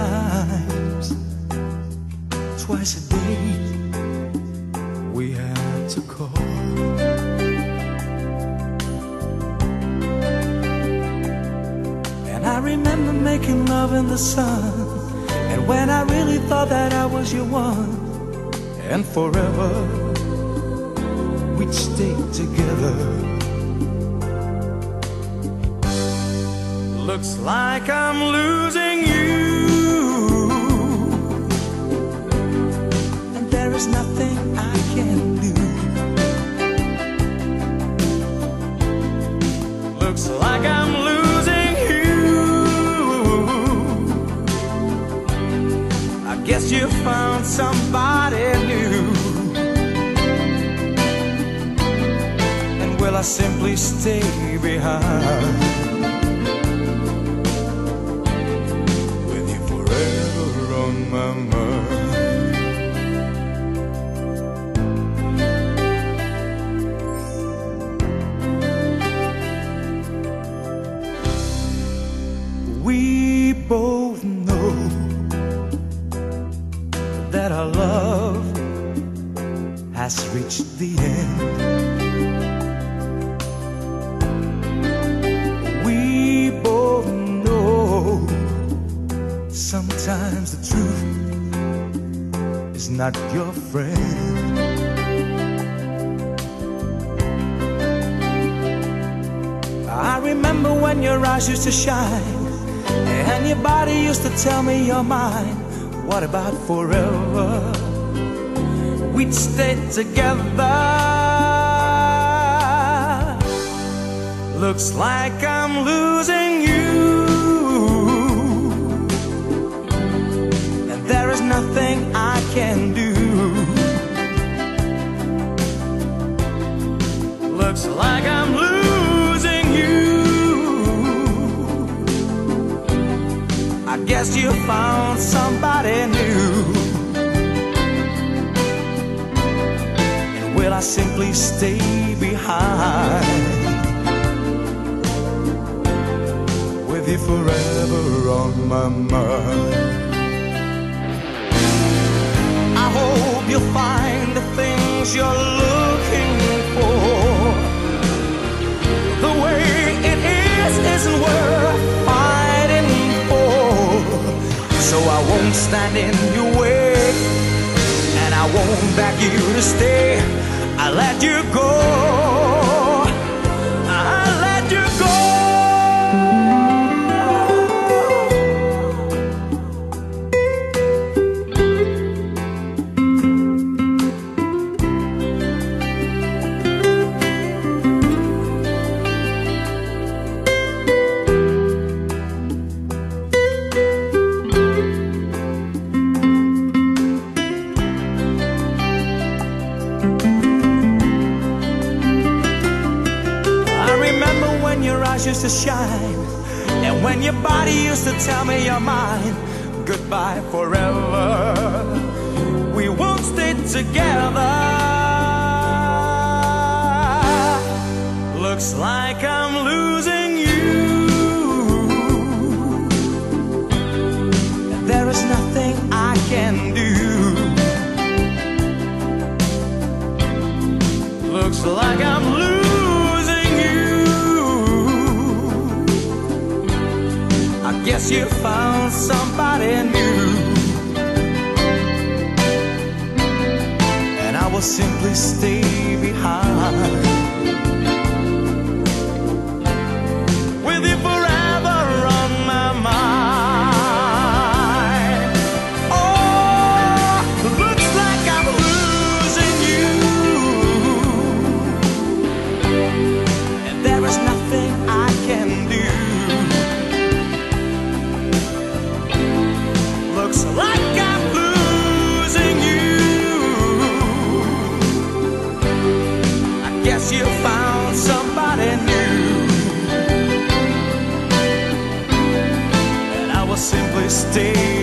Times, twice a day, we had to call. And I remember making love in the sun. And when I really thought that I was your one, and forever we'd stay together. Looks like I'm losing you. Guess you found somebody new. And will I simply stay behind? That our love has reached the end. We both know sometimes the truth is not your friend. I remember when your eyes used to shine and your body used to tell me you're mine. What about forever? We'd stay together. Looks like I'm losing you. And there is nothing I can do. Looks like I'm losing guess you found somebody new. And will I simply stay behind? With you forever on my mind. I hope you'll find the things you're I won't stand in your way, and I won't beg you to stay. I let you go. Eyes used to shine, and when your body used to tell me you're mine. Goodbye forever. We won't stay together. Looks like I'm losing you. There is nothing I can do. Looks like I'm you found somebody new. And I will simply stay simply stay.